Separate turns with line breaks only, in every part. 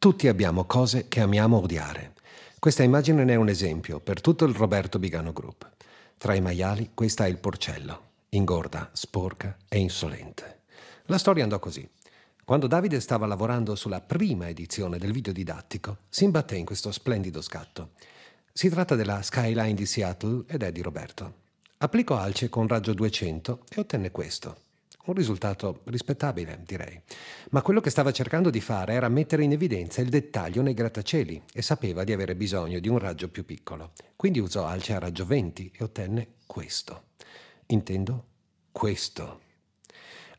Tutti abbiamo cose che amiamo odiare. Questa immagine ne è un esempio per tutto il Roberto Bigano Group. Tra i maiali questa è il porcello, ingorda, sporca e insolente. La storia andò così. Quando Davide stava lavorando sulla prima edizione del video didattico, si imbatté in questo splendido scatto. Si tratta della Skyline di Seattle ed è di Roberto. Applicò alce con raggio 200 e ottenne questo. Un risultato rispettabile, direi. Ma quello che stava cercando di fare era mettere in evidenza il dettaglio nei grattacieli e sapeva di avere bisogno di un raggio più piccolo. Quindi usò alce a raggio 20 e ottenne questo. Intendo questo.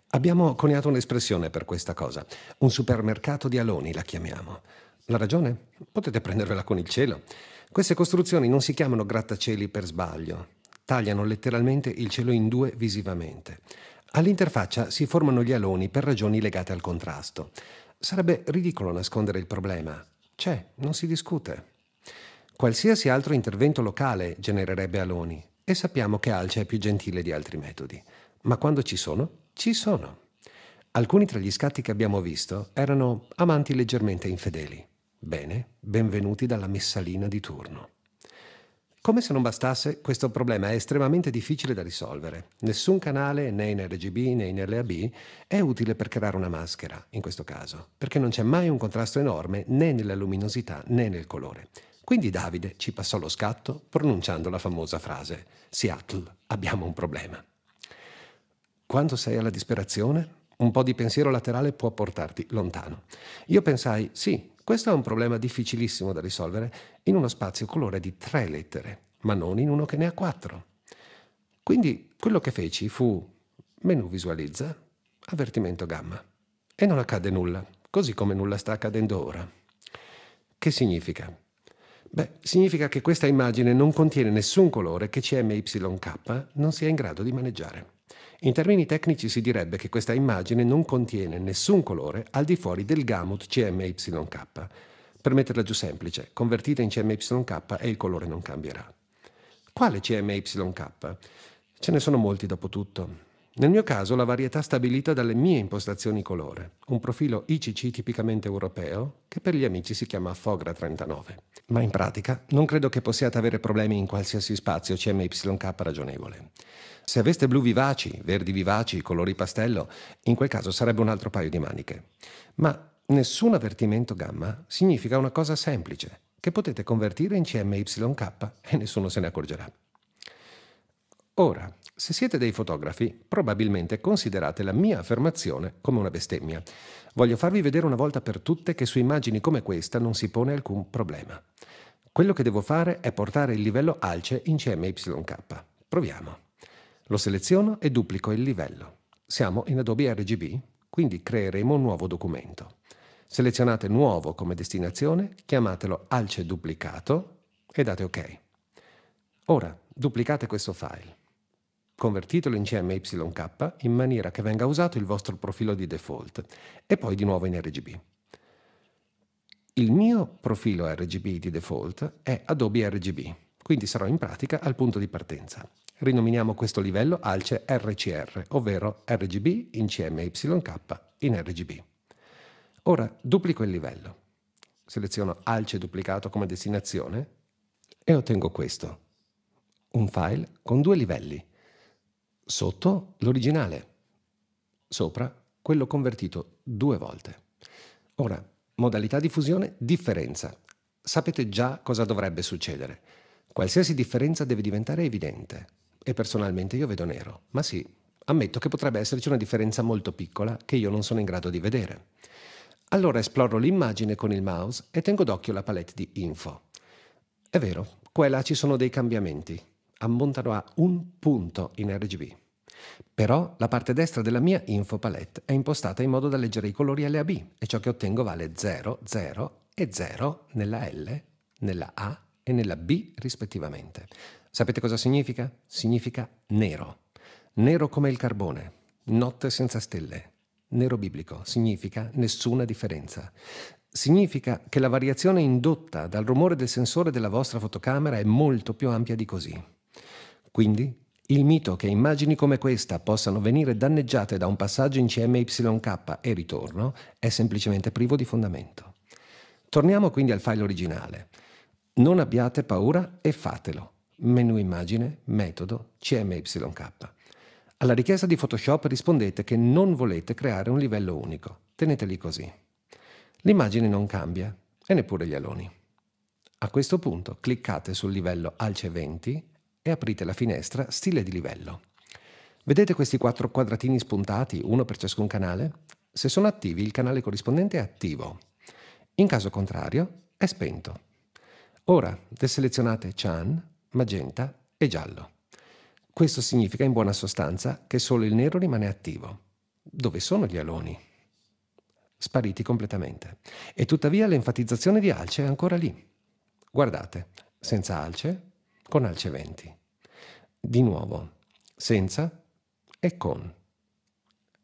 Abbiamo coniato un'espressione per questa cosa. Un supermercato di aloni la chiamiamo. La ragione? Potete prendervela con il cielo. Queste costruzioni non si chiamano grattacieli per sbaglio. Tagliano letteralmente il cielo in due visivamente. All'interfaccia si formano gli aloni per ragioni legate al contrasto. Sarebbe ridicolo nascondere il problema. C'è, non si discute. Qualsiasi altro intervento locale genererebbe aloni e sappiamo che Alce è più gentile di altri metodi. Ma quando ci sono, ci sono. Alcuni tra gli scatti che abbiamo visto erano amanti leggermente infedeli. Bene, benvenuti dalla messalina di turno. Come se non bastasse, questo problema è estremamente difficile da risolvere. Nessun canale, né in RGB né in LAB, è utile per creare una maschera, in questo caso, perché non c'è mai un contrasto enorme né nella luminosità né nel colore. Quindi Davide ci passò lo scatto pronunciando la famosa frase Seattle, abbiamo un problema. Quando sei alla disperazione, un po' di pensiero laterale può portarti lontano. Io pensai, sì, questo è un problema difficilissimo da risolvere in uno spazio colore di tre lettere, ma non in uno che ne ha quattro. Quindi quello che feci fu menu visualizza, avvertimento gamma. E non accade nulla, così come nulla sta accadendo ora. Che significa? Beh, significa che questa immagine non contiene nessun colore che CMYK non sia in grado di maneggiare. In termini tecnici si direbbe che questa immagine non contiene nessun colore al di fuori del gamut CMYK. Per metterla giù semplice, convertita in CMYK e il colore non cambierà. Quale CMYK? Ce ne sono molti dopo tutto. Nel mio caso la varietà stabilita dalle mie impostazioni colore, un profilo ICC tipicamente europeo che per gli amici si chiama Fogra 39. Ma in pratica non credo che possiate avere problemi in qualsiasi spazio CMYK ragionevole. Se aveste blu vivaci, verdi vivaci, colori pastello, in quel caso sarebbe un altro paio di maniche. Ma nessun avvertimento gamma significa una cosa semplice, che potete convertire in CMYK e nessuno se ne accorgerà. Ora, se siete dei fotografi, probabilmente considerate la mia affermazione come una bestemmia. Voglio farvi vedere una volta per tutte che su immagini come questa non si pone alcun problema. Quello che devo fare è portare il livello alce in CMYK. Proviamo. Lo seleziono e duplico il livello. Siamo in Adobe RGB, quindi creeremo un nuovo documento. Selezionate Nuovo come destinazione, chiamatelo Alce duplicato e date OK. Ora duplicate questo file. Convertitelo in CMYK in maniera che venga usato il vostro profilo di default e poi di nuovo in RGB. Il mio profilo RGB di default è Adobe RGB, quindi sarò in pratica al punto di partenza. Rinominiamo questo livello alce RCR, ovvero RGB in CMYK in RGB. Ora duplico il livello. Seleziono alce duplicato come destinazione e ottengo questo. Un file con due livelli. Sotto l'originale. Sopra quello convertito due volte. Ora, modalità di fusione, differenza. Sapete già cosa dovrebbe succedere. Qualsiasi differenza deve diventare evidente e personalmente io vedo nero, ma sì, ammetto che potrebbe esserci una differenza molto piccola che io non sono in grado di vedere. Allora esploro l'immagine con il mouse e tengo d'occhio la palette di info. È vero, qua e là ci sono dei cambiamenti, ammontano a un punto in RGB. Però la parte destra della mia info palette è impostata in modo da leggere i colori LAB e ciò che ottengo vale 0, 0 e 0 nella L, nella A e nella B rispettivamente. Sapete cosa significa? Significa nero. Nero come il carbone, notte senza stelle. Nero biblico significa nessuna differenza. Significa che la variazione indotta dal rumore del sensore della vostra fotocamera è molto più ampia di così. Quindi il mito che immagini come questa possano venire danneggiate da un passaggio in CMYK e ritorno è semplicemente privo di fondamento. Torniamo quindi al file originale. Non abbiate paura e fatelo. Menu immagine, metodo, CMYK. Alla richiesta di Photoshop rispondete che non volete creare un livello unico. Teneteli così. L'immagine non cambia e neppure gli aloni. A questo punto cliccate sul livello Alce 20 e aprite la finestra Stile di livello. Vedete questi quattro quadratini spuntati, uno per ciascun canale? Se sono attivi il canale corrispondente è attivo. In caso contrario è spento. Ora deselezionate Cyan, magenta e giallo. Questo significa in buona sostanza che solo il nero rimane attivo. Dove sono gli aloni? Spariti completamente. E tuttavia l'enfatizzazione di alce è ancora lì. Guardate, senza alce, con alce 20. Di nuovo, senza e con.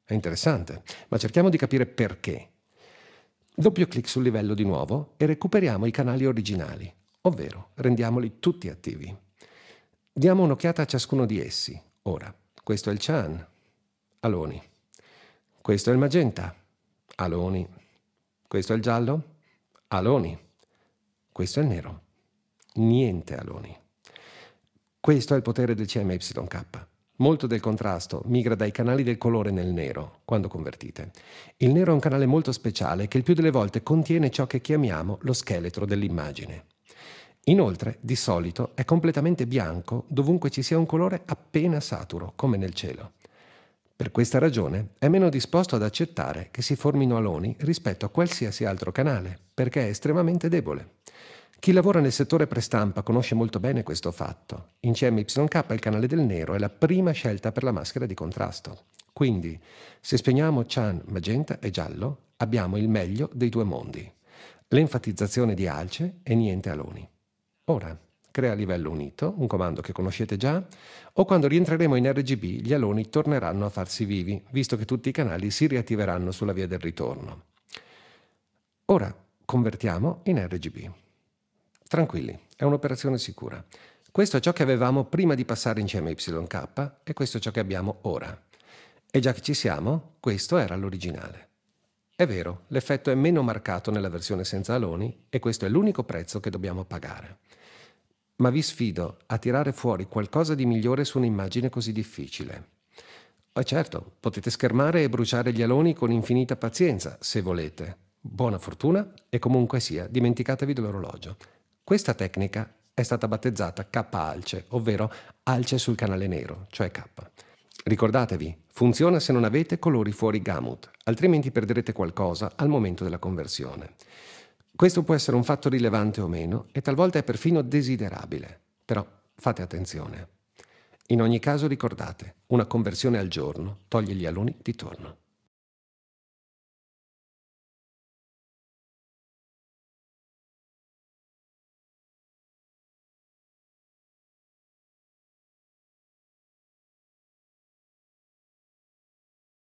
È interessante, ma cerchiamo di capire perché. Doppio clic sul livello di nuovo e recuperiamo i canali originali, ovvero rendiamoli tutti attivi. Diamo un'occhiata a ciascuno di essi. Ora, questo è il cyan, aloni. Questo è il magenta, aloni. Questo è il giallo, aloni. Questo è il nero, niente aloni. Questo è il potere del CMYK. Molto del contrasto migra dai canali del colore nel nero, quando convertite. Il nero è un canale molto speciale che il più delle volte contiene ciò che chiamiamo lo scheletro dell'immagine. Inoltre, di solito, è completamente bianco dovunque ci sia un colore appena saturo, come nel cielo. Per questa ragione è meno disposto ad accettare che si formino aloni rispetto a qualsiasi altro canale, perché è estremamente debole. Chi lavora nel settore prestampa conosce molto bene questo fatto. In CMYK il canale del nero è la prima scelta per la maschera di contrasto. Quindi, se spegniamo cian, magenta e giallo, abbiamo il meglio dei due mondi. L'enfatizzazione di alce e niente aloni. Ora, crea livello unito, un comando che conoscete già, o quando rientreremo in RGB gli aloni torneranno a farsi vivi, visto che tutti i canali si riattiveranno sulla via del ritorno. Ora convertiamo in RGB. Tranquilli, è un'operazione sicura. Questo è ciò che avevamo prima di passare in CMYK e questo è ciò che abbiamo ora. E già che ci siamo, questo era l'originale. È vero, l'effetto è meno marcato nella versione senza aloni e questo è l'unico prezzo che dobbiamo pagare. Ma vi sfido a tirare fuori qualcosa di migliore su un'immagine così difficile. E certo, potete schermare e bruciare gli aloni con infinita pazienza, se volete. Buona fortuna e comunque sia, dimenticatevi dell'orologio. Questa tecnica è stata battezzata K-alce, ovvero alce sul canale nero, cioè K. Ricordatevi, funziona se non avete colori fuori gamut, altrimenti perderete qualcosa al momento della conversione. Questo può essere un fatto rilevante o meno e talvolta è perfino desiderabile, però fate attenzione. In ogni caso ricordate, una conversione al giorno toglie gli aloni di torno.